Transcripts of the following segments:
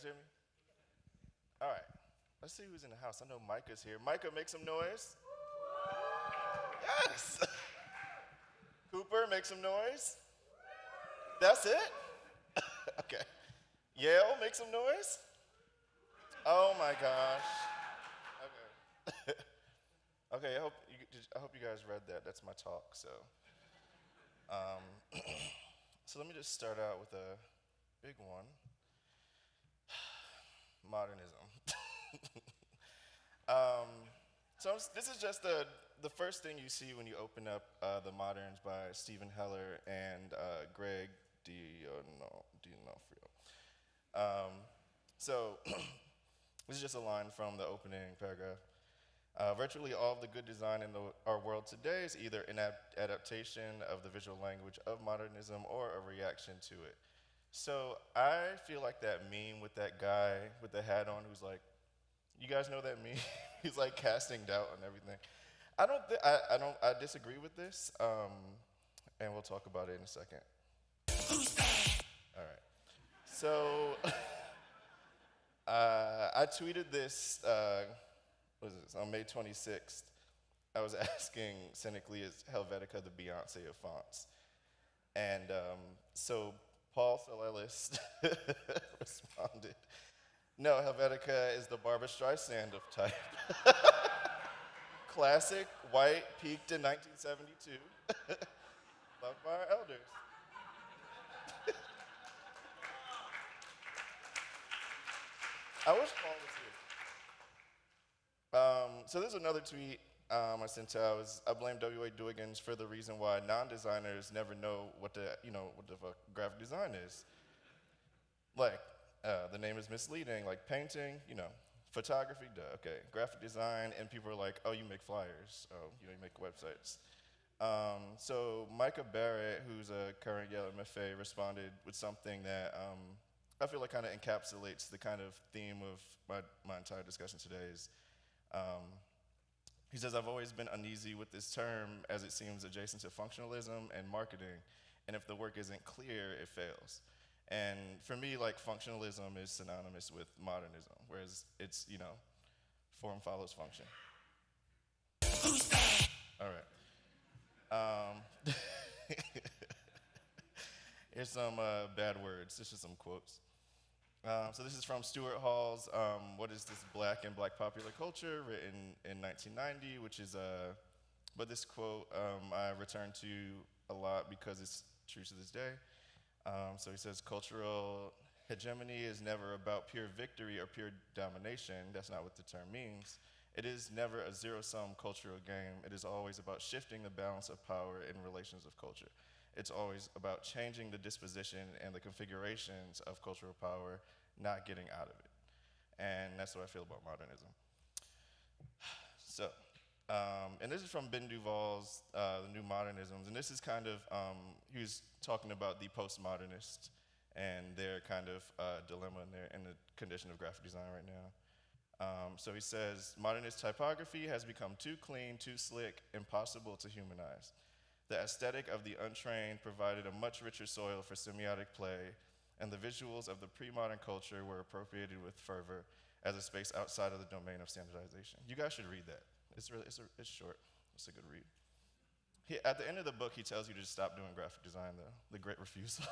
guys hear me? All right. Let's see who's in the house. I know MICA's here. Micah, make some noise. Yes. Cooper, make some noise. That's it? okay. Yale, make some noise. Oh my gosh. Okay. okay, I hope, you, I hope you guys read that. That's my talk, so. Um, so let me just start out with a big one modernism. um, so this is just the, the first thing you see when you open up uh, The Moderns by Steven Heller and uh, Greg D'Onofrio. Um, so this is just a line from the opening paragraph. Uh, virtually all of the good design in the, our world today is either an adaptation of the visual language of modernism or a reaction to it. So I feel like that meme with that guy with the hat on who's like, you guys know that meme? He's like casting doubt on everything. I don't, th- I, I don't, I disagree with this, um, and we'll talk about it in a second. Who's that? All right. So uh, I tweeted this, uh, what was this, on May 26th. I was asking cynically, is Helvetica the Beyonce of fonts? And um, so Paul Soulellis responded, No, Helvetica is the Barbra Streisand of type. Classic, white, peaked in 1972, loved by our elders. I wish Paul was here. Um, so there's another tweet um, I sent out was I blame W.A. Dwiggins for the reason why non-designers never know what the you know what the graphic design is. Like uh, the name is misleading. Like painting, you know, photography, duh, okay. Graphic design, and people are like, oh, you make flyers, oh, you, know, you make websites. Um, so Micah Barrett, who's a current Yale MFA, responded with something that um, I feel like kind of encapsulates the kind of theme of my, my entire discussion today is um, he says, I've always been uneasy with this term as it seems adjacent to functionalism and marketing, and if the work isn't clear, it fails. And for me, like functionalism is synonymous with modernism, whereas it's, you know, form follows function. Who's that? All right. Um, here's some uh, bad words. This is some quotes. Um, so this is from Stuart Hall's um, What is This Black and Black Popular Culture, written in 1990, which is a, but this quote um, I return to a lot because it's true to this day. Um, so he says, cultural hegemony is never about pure victory or pure domination. That's not what the term means. It is never a zero-sum cultural game. It is always about shifting the balance of power in relations of culture. It's always about changing the disposition and the configurations of cultural power, not getting out of it. And that's what I feel about modernism. So, um, and this is from Ben Duval's uh, The New Modernisms, and this is kind of, um, he was talking about the postmodernists and their kind of uh, dilemma in, their, in the condition of graphic design right now. Um, so he says, modernist typography has become too clean, too slick, impossible to humanize. The aesthetic of the untrained provided a much richer soil for semiotic play, and the visuals of the pre-modern culture were appropriated with fervor as a space outside of the domain of standardization. You guys should read that. It's, really, it's, a, it's short. It's a good read. He, at the end of the book, he tells you to just stop doing graphic design, though. The great refusal.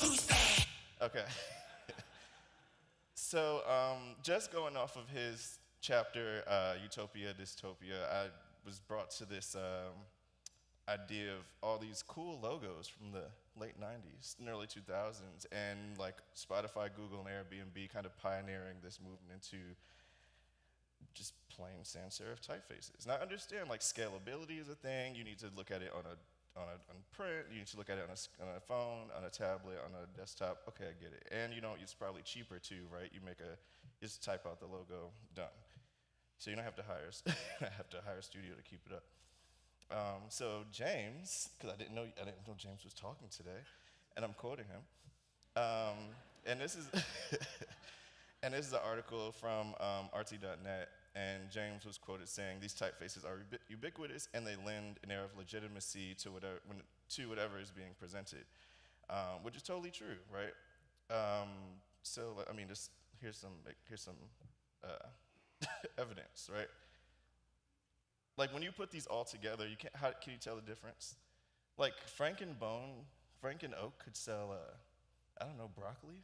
Who's that? Okay. so, um, just going off of his chapter, uh, Utopia, Dystopia, I was brought to this um, idea of all these cool logos from the late 90s and early 2000s, and like Spotify, Google, and Airbnb kind of pioneering this movement into just plain sans serif typefaces. Now, I understand like scalability is a thing. You need to look at it on a on a on print. You need to look at it on a, on a phone, on a tablet, on a desktop. Okay, I get it. And you know, it's probably cheaper too, right? You make a just type out the logo, done. So you don't have to hire, have to hire a studio to keep it up. Um, so James, because I didn't know I didn't know James was talking today, and I'm quoting him. Um, and this is and this is an article from um, RT.net, and James was quoted saying these typefaces are ubiquitous and they lend an air of legitimacy to whatever when, to whatever is being presented, um, which is totally true, right? Um, so I mean, just here's some here's some uh, evidence, right? Like when you put these all together, you can't. How can you tell the difference? Like Frank and Bone, Frank and Oak could sell, uh, I don't know, broccoli,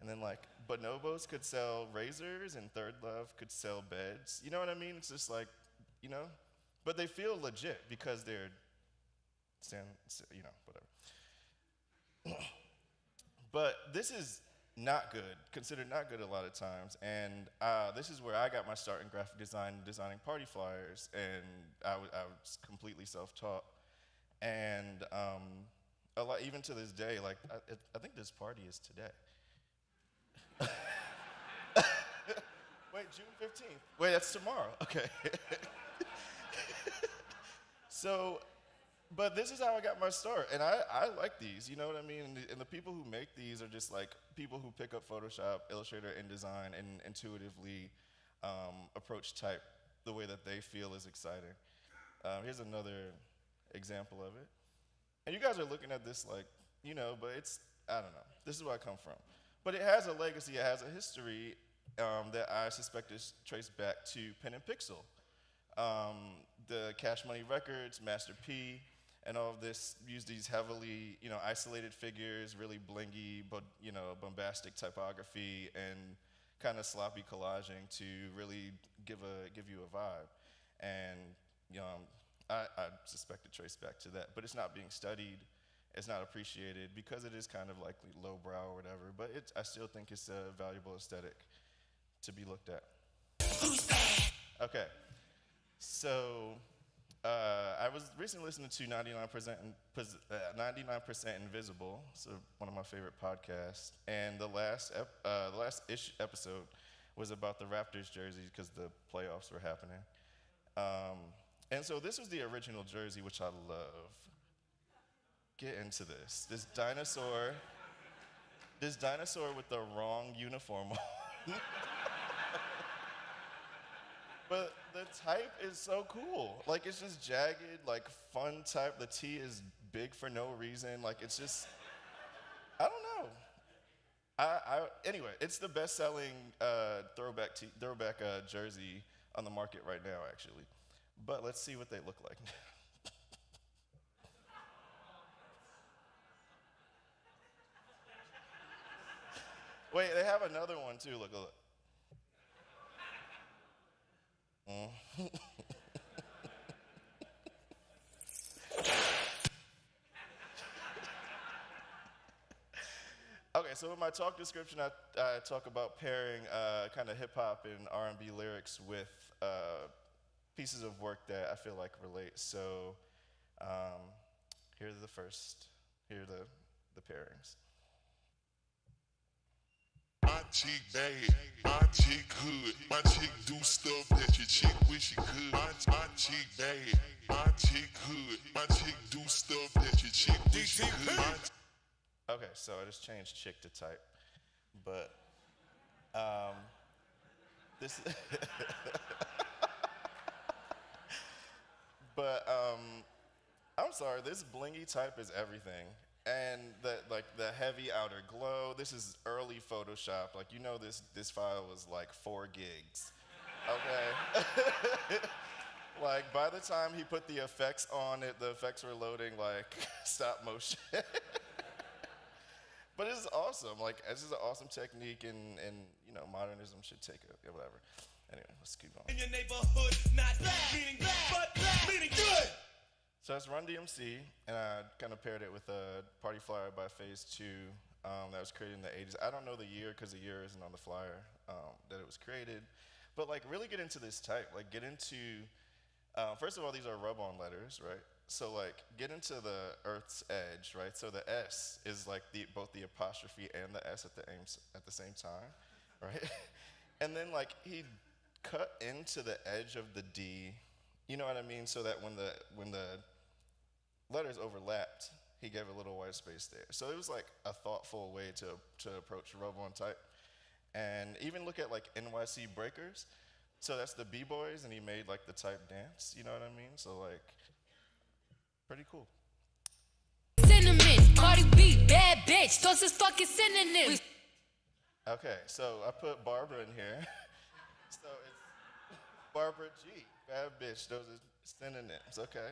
and then like Bonobos could sell razors, and Third Love could sell beds. You know what I mean? It's just like, you know, but they feel legit because they're, you know, whatever. but this is not good, considered not good a lot of times. And uh, this is where I got my start in graphic design, designing party flyers, and I, was completely self-taught. And um, a lot, even to this day, like I, I think this party is today. Wait, June 15th. Wait, that's tomorrow. Okay. so but this is how I got my start, and I, I like these. You know what I mean? And the, and the, people who make these are just like people who pick up Photoshop, Illustrator, InDesign, and intuitively um, approach type the way that they feel is exciting. Um, here's another example of it. And you guys are looking at this like, you know, but it's I don't know. This is where I come from. But it has a legacy. It has a history um, that I suspect is traced back to Pen and Pixel. Um, the Cash Money Records, Master P, and all of this use these heavily, you know, isolated figures, really blingy, but you know, bombastic typography and kind of sloppy collaging to really give a give you a vibe. And you know, um, I, I suspect it traced back to that, but it's not being studied. It's not appreciated because it is kind of like lowbrow or whatever. But it, I still think it's a valuable aesthetic to be looked at. Okay, so uh, I was recently listening to 99%, uh, 99% Invisible, so one of my favorite podcasts, and the last, ep, uh, the last ish episode was about the Raptors jerseys because the playoffs were happening. Um, and so this was the original jersey, which I love. Get into this. This dinosaur, this dinosaur with the wrong uniform on. but the type is so cool. Like it's just jagged, like fun type. The T is big for no reason. Like it's just, I don't know. I, I anyway, it's the best-selling uh, throwback t- throwback uh, jersey on the market right now, actually. But let's see what they look like. Wait, they have another one too. Look, look. okay, so in my talk description, I, I talk about pairing uh, kind of hip hop and R&B lyrics with uh, pieces of work that I feel like relate. So um, here's the first. Here are the, the pairings. My chick bad, my chick good, my chick do stuff that your chick wish she could. My, my chick bad, my chick good, my chick do stuff that your chick wish she could. Okay, so I just changed chick to type, but um, this. but um, I'm sorry, this blingy type is everything and the like the heavy outer glow. This is early Photoshop. Like you know this this file was like four gigs. Okay. like by the time he put the effects on it, the effects were loading like stop motion. but it's awesome. Like this is an awesome technique, and and you know modernism should take it. Whatever. Anyway, let's keep going. In your neighborhood, not meaning bad, but meaning good. So that's Run DMC, and I kind of paired it with a Party Flyer by Phase 2 um, that was created in the 80s. I don't know the year because the year isn't on the flyer um, that it was created. But like really get into this type, like get into, uh, first of all, these are rub-on letters, right? So like get into the Earth's edge, right? So the S is like the, both the apostrophe and the S at the, aims, at the same time, right? and then like he cut into the edge of the D, you know what I mean? So that when the, when the letters overlapped, he gave a little white space there. So it was like a thoughtful way to, to approach rub-on type. And even look at like NYC Breakers. So that's the B-boys, and he made like the type dance, you know what I mean? So like, pretty cool. Cinnamon, Cardi B, bad bitch. Those is fucking synonyms. Okay, so I put Barbara in here. so it's Barbara G. Bad bitch. Those are synonyms. Okay.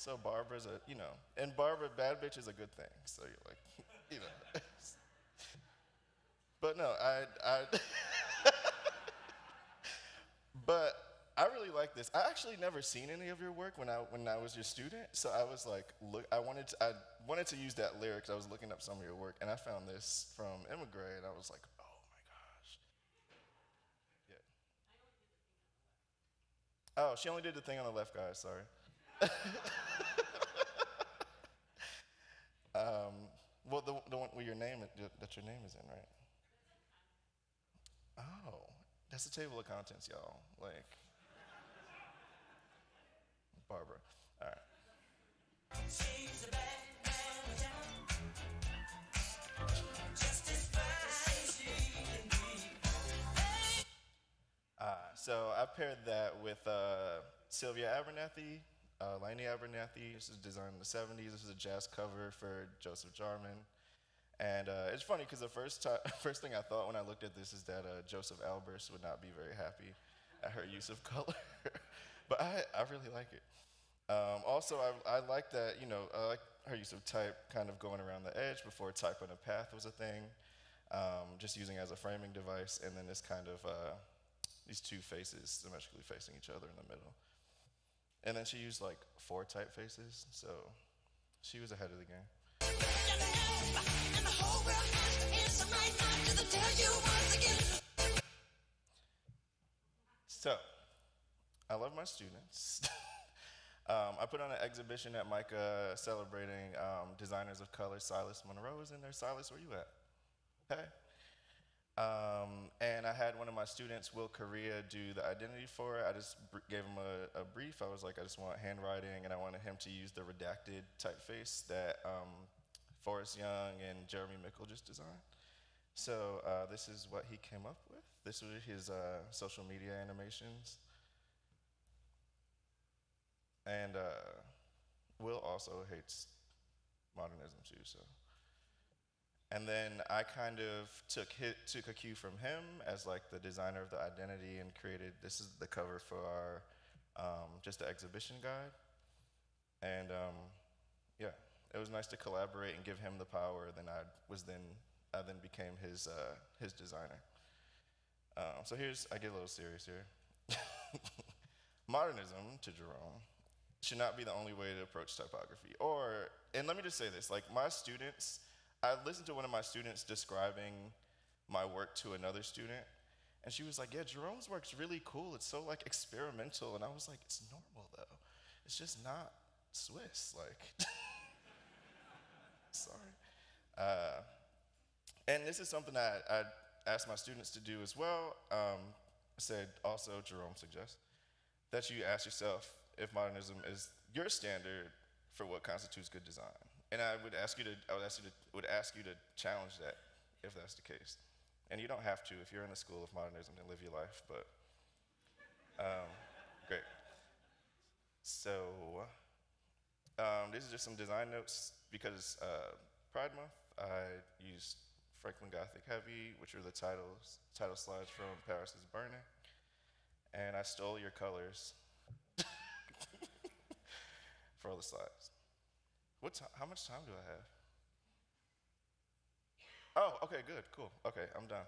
So Barbara's a, you know, and Barbara, bad bitch is a good thing. So you're like, you know. but no, I, I, but I really like this. I actually never seen any of your work when I when I was your student. So I was like, look, I wanted to, I wanted to use that lyric. I was looking up some of your work, and I found this from Emigre, and I was like, oh my gosh. Yeah. Oh, she only did the thing on the left, guys. Sorry. Um, well, the, the one where your name that your name is in, right? Oh, that's the table of contents, y'all. Like. Barbara. All right. Uh, so I paired that with uh, Sylvia Abernathy, uh, Lainey Abernathy. This is designed in the 70s. This is a jazz cover for Joseph Jarman. And uh, it's funny because the first, first thing I thought when I looked at this is that uh, Josef Albers would not be very happy at her use of color. but I, I really like it. Um, also, I, I, like that, you know, I like her use of type kind of going around the edge before type on a path was a thing, um, just using as a framing device, and then this kind of, uh, these two faces symmetrically facing each other in the middle. And then she used like four typefaces, so she was ahead of the game. So, I love my students. Um, I put on an exhibition at MICA celebrating um, designers of color. Silas Munro is in there. Silas, where you at? Hey. Um, and I had one of my students, Will Correa, do the identity for it. I just gave him a, a, brief. I was like, I just want handwriting, and I wanted him to use the redacted typeface that um, Forest Young and Jeremy Mickel just designed. So uh, this is what he came up with. This was his uh, social media animations. And uh, Will also hates modernism too, so. And then I kind of took hit, took a cue from him as like the designer of the identity and created, this is the cover for our, um, just the exhibition guide. And um, yeah, it was nice to collaborate and give him the power. Then I was then, I then became his, uh, his designer. Um, so here's, I get a little serious here. Modernism, to Jerome, should not be the only way to approach typography. Or, and let me just say this, like my students, I listened to one of my students describing my work to another student, and she was like, yeah, Jerome's work's really cool. It's so like experimental. And I was like, it's normal though. It's just not Swiss, like, sorry. Uh, and this is something that I, I asked my students to do as well. Um, I said also, Jerome suggests, that you ask yourself, if modernism is your standard for what constitutes good design. And I would ask you to, I would ask you to, would ask you to challenge that if that's the case. And you don't have to if you're in the school of modernism and live your life, but um, great. So um, these are just some design notes because uh, Pride Month, I used Franklin Gothic Heavy, which are the titles, title slides from Paris is Burning. And I stole your colors for all the slides. What t- how much time do I have? Oh, okay, good, cool. Okay, I'm done.